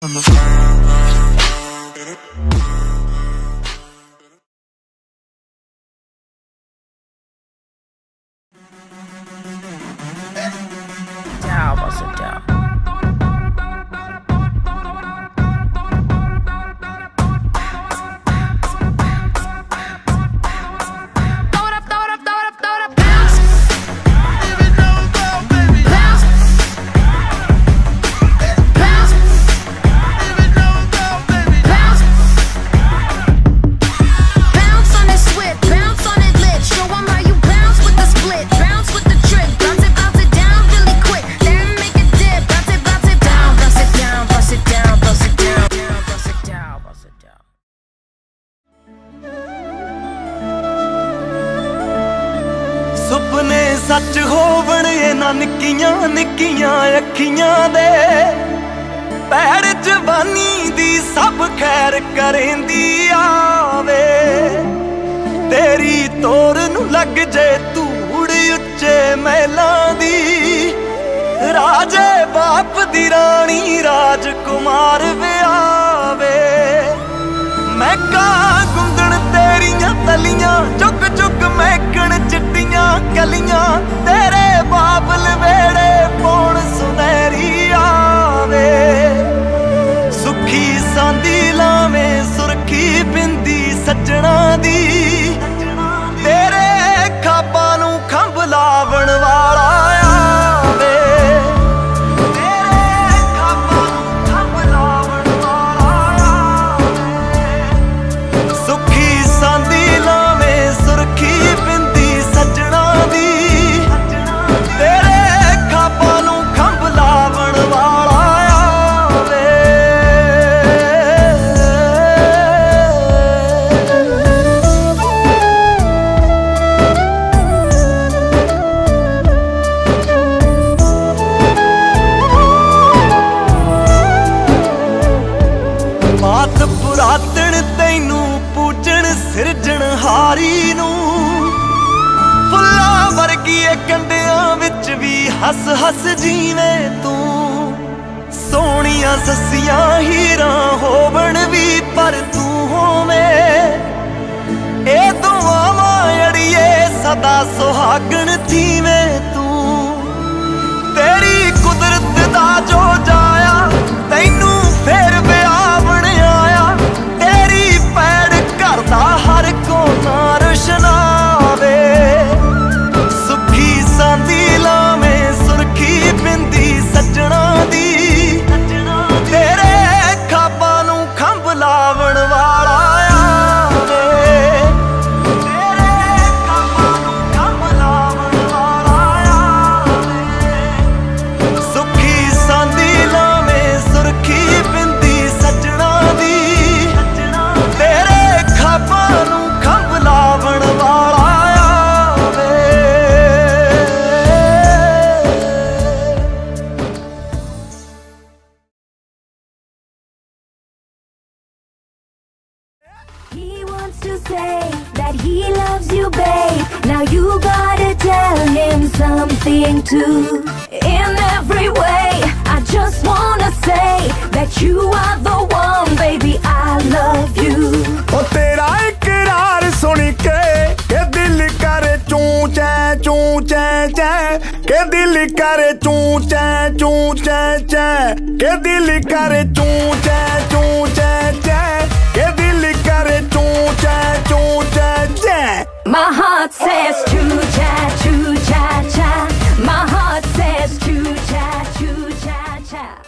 I'm a down, muscle down. ਸੁਪਨੇ ਸੱਚ ਹੋਵਣ, ਇਹਨਾਂ ਨਿੱਕੀਆਂ ਨਿੱਕੀਆਂ ਅੱਖੀਆਂ ਦੇ। ਪੈੜ ਜਵਾਨੀ ਦੀ ਸਭ ਖੈਰ ਕਰੇਂਦੀ ਆਵੇ। ਤੇਰੀ ਤੋਰ ਨੂੰ ਲੱਗ ਜੇ ਧੂੜ ਉੱਚੇ ਮਹਿਲਾਂ ਦੀ। ਰਾਜੇ ਬਾਪ ਦੀ ਰਾਣੀ ਰਾ ਸੁਖੀ ਸਾਂਦੀ ਲਾਵੇਂ ਸੁਰਖੀ ਬਿੰਦੀ ਸੱਜਣਾ ਦੀ। ਤੈਨੂੰ ਪੂਜਣ ਸਿਰਜਣ ਹਾਰੀ ਨੂੰ। ਫੁੱਲਾਂ ਵਰਗੀ ਏ ਕੰਡਿਆਂ ਵਿੱਚ ਵੀ ਹੱਸ ਹੱਸ ਜੀਵੇਂ ਤੂੰ। ਸੋਹਣੀਆਂ ਸੱਸੀਆਂ ਹੀਰਾਂ ਹੋਵਣ ਵੀ ਪਰ ਤੂੰ ਹੋਵੇਂ। ਇਹ ਦੁਆਵਾਂ ਅੜੀਏ ਸਦਾ ਸੁਹਾਗਣ ਥੀਵੇਂ ਤੂੰ। ਤੇਰੀ ਕੁਦਰਤ ਦਾ ਜੋ ਜਾਇਆ say that he loves you, babe. Now you gotta tell him something too. In every way, I just wanna say that you are the one, baby. I love you. ਉਹ ਤੇਰਾ ਇਕਰਾਰ ਸੁਣ ਕੇ ਕਿ ਦਿਲ ਕਰੇ ਚੂੰ ਚੈ ਚੂੰ ਚੈ ਚੈ ਕਿ ਦਿਲ ਕਰੇ ਚੂੰ ਚੈ ਚੂੰ ਚੈ ਚੈ ਕਿ ਦਿਲ ਕਰੇ ਚੂੰ ਚੈ ਚੂੰ says choo cha, choo cha cha. My heart says choo cha, choo cha cha.